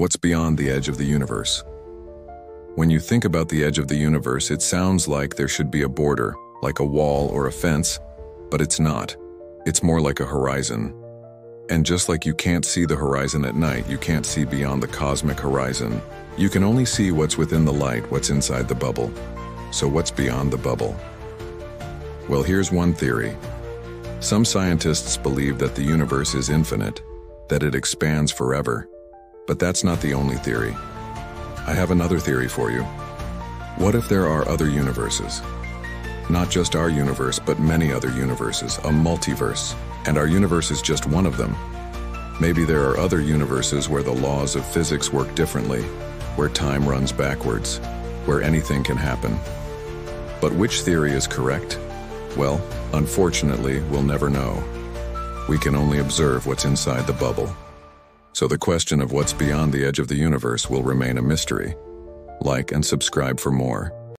What's beyond the edge of the universe? When you think about the edge of the universe, it sounds like there should be a border, like a wall or a fence, but it's not. It's more like a horizon. And just like you can't see the horizon at night, you can't see beyond the cosmic horizon. You can only see what's within the light, what's inside the bubble. So what's beyond the bubble? Well, here's one theory. Some scientists believe that the universe is infinite, that it expands forever. But that's not the only theory. I have another theory for you. What if there are other universes? Not just our universe, but many other universes, a multiverse, and our universe is just one of them. Maybe there are other universes where the laws of physics work differently, where time runs backwards, where anything can happen. But which theory is correct? Well, unfortunately, we'll never know. We can only observe what's inside the bubble. So the question of what's beyond the edge of the universe will remain a mystery. Like and subscribe for more.